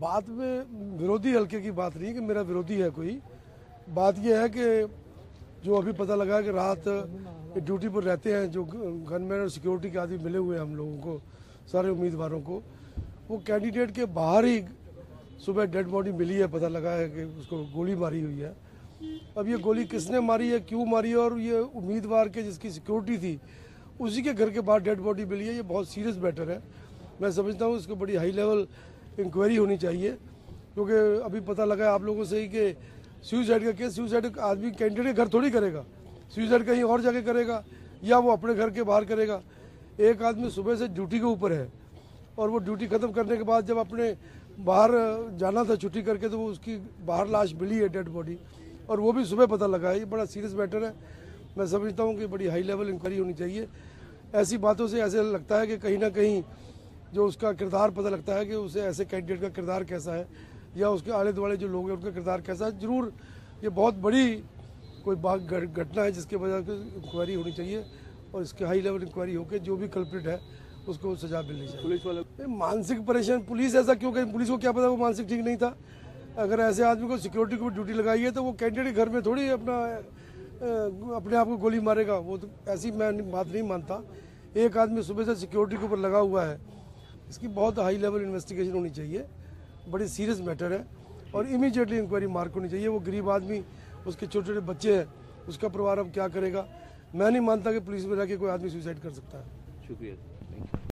बात में विरोधी हल्के की बात नहीं कि मेरा विरोधी है कोई। बात यह है कि जो अभी पता लगा कि रात ड्यूटी पर रहते हैं, जो गनमैन और सिक्योरिटी के आदि मिले हुए हम लोगों को, सारे उम्मीदवारों को, वो कैंडिडेट के बाहर ही सुबह डेड बॉडी मिली है, पता लगा है कि उसको गोली मारी हुई है। अब ये गोली किसने मारी है, क्यों मारी है, और ये उम्मीदवार के जिसकी सिक्योरिटी थी, उसी के घर के बाहर डेड बॉडी मिली है, ये बहुत सीरियस मैटर है। मैं समझता हूँ इसको बड़ी हाई लेवल इंक्वायरी होनी चाहिए, क्योंकि अभी पता लगा है आप लोगों से ही कि सुइसाइड का केस सुसाइड आदमी कैंडिडेट घर थोड़ी करेगा। सुइसाइड कहीं और जगह करेगा, या वो अपने घर के बाहर करेगा। एक आदमी सुबह से ड्यूटी के ऊपर है, और वो ड्यूटी ख़त्म करने के बाद जब अपने बाहर जाना था छुट्टी करके तो वो उसकी बाहर लाश मिली है डेड बॉडी और वो भी सुबह पता लगा है। ये बड़ा सीरियस मैटर है। मैं समझता हूँ कि बड़ी हाई लेवल इंक्वायरी होनी चाहिए। ऐसी बातों से ऐसे लगता है कि कहीं ना कहीं जो उसका किरदार पता लगता है कि उसे ऐसे कैंडिडेट का किरदार कैसा है या उसके आले दुआले जो लोग हैं उनका किरदार कैसा है ज़रूर ये बहुत बड़ी कोई बात घटना है जिसके वजह से इंक्वायरी होनी चाहिए और इसके हाई लेवल इंक्वायरी होकर जो भी कल्प्रिट है उसको सजा मिलनी चाहिए। पुलिस वाले मानसिक परेशान पुलिस ऐसा क्यों कहीं? पुलिस को क्या पता वो मानसिक ठीक नहीं था? अगर ऐसे आदमी को सिक्योरिटी को ड्यूटी लगाई है तो वो कैंडिडेट घर में थोड़ी अपना अपने आप को गोली मारेगा। वो तो ऐसी मैं बात नहीं मानता। एक आदमी सुबह से सिक्योरिटी के ऊपर लगा हुआ है इसकी बहुत हाई लेवल इन्वेस्टिगेशन होनी चाहिए। बड़ी सीरियस मैटर है और इमीजिएटली इंक्वायरी मार्क होनी चाहिए। वो गरीब आदमी, उसके छोटे छोटे बच्चे हैं, उसका परिवार अब क्या करेगा? मैं नहीं मानता कि पुलिस में रह के कोई आदमी सुसाइड कर सकता है। शुक्रिया।